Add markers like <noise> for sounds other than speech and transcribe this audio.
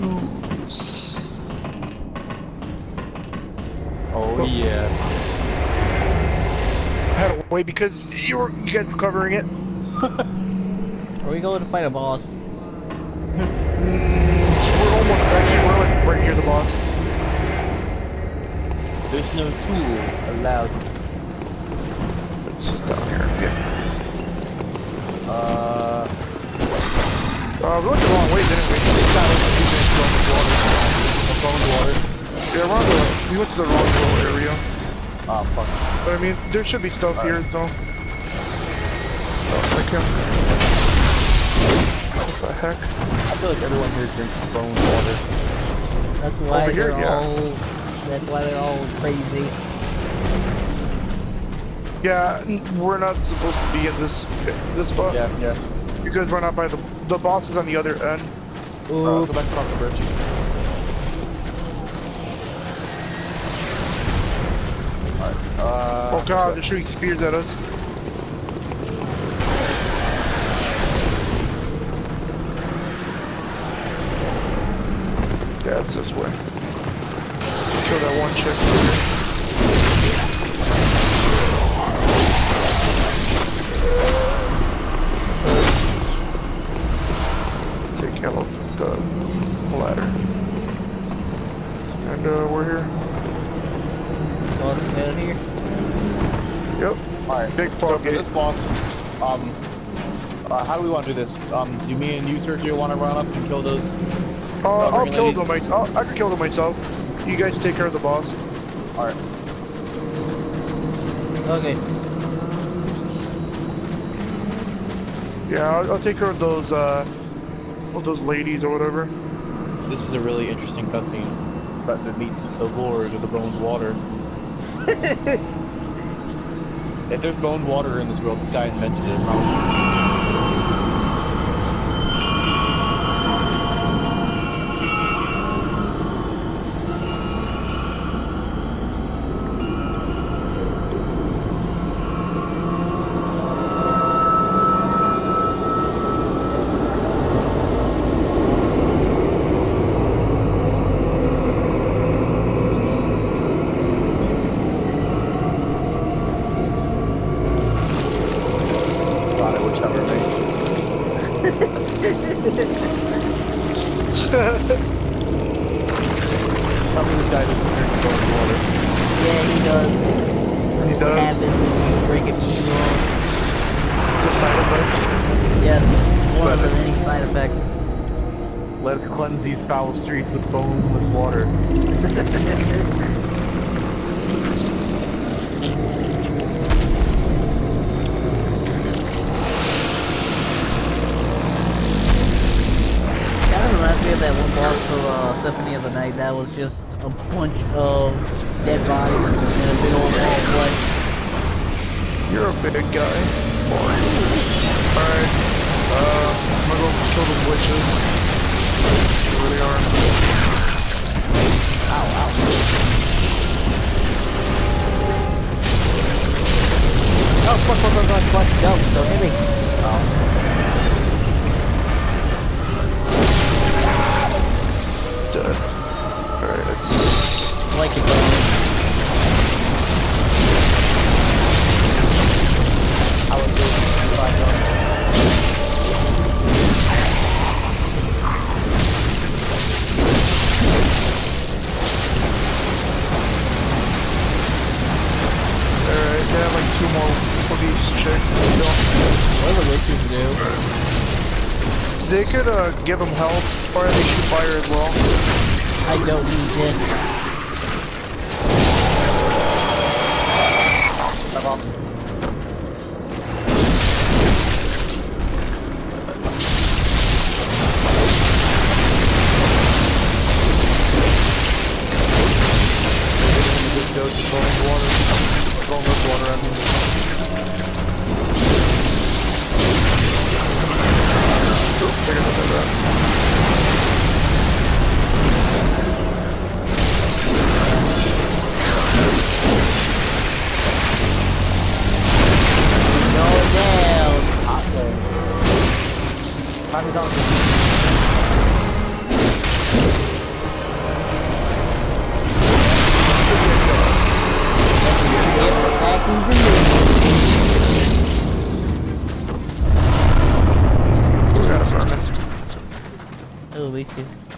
Oops. Oh yeah. I had to wait because you were you guys were covering it. <laughs> Are we going to fight a boss? Mm, we're almost actually we're like right near the boss. There's no tool allowed. It's just down here. Yeah. Uh, Uh, we went the wrong way, didn't we? Water. I'm going to water. Yeah, we're on the, we went to the wrong little area. Ah, fuck. But I mean, there should be stuff here though. Oh, like him. What the heck? I feel like everyone here drinks bone water. That's why Over they're yeah. all. That's why they're all crazy. Yeah, we're not supposed to be in this this spot Yeah, yeah. because we're not by the the boss is on the other end. Uh, go back across the bridge. Alright, uh... oh god, they're shooting spears at us. Yeah, it's this way. Kill that one chick. Yep. Alright, Big so for this boss, um... Uh, how do we want to do this? Um, do me and you, Sergio, want to run up and kill those? Uh, I'll Covering kill ladies. them myself. I can kill them myself. You guys take care of the boss. Alright. Okay. Yeah, I'll, I'll take care of those, uh, of those ladies or whatever. This is a really interesting cutscene. About to meet the Lord of the Bones Water. <laughs> if there's Bone Water in this world, this guy invented it, Water. Yeah, he does. He What does. happens when you it too long? Side effects. Yes, one of But- many side effects. Let us cleanse these foul streets with boneless water. Kind of reminds me of that one boss Symphony of the Night. That was just a bunch of dead bodies in a big old ball of blood. You're a big guy. Alright. Uh, I'm gonna go kill the witches. Two more of these chicks to kill. What are the witches do? They could, uh, give them health, or they shoot fire as well. I don't need this. Have on. Good dose of bone water. Boneless water, I mean. They're gonna do that. Go down. Time is on. It'll be too.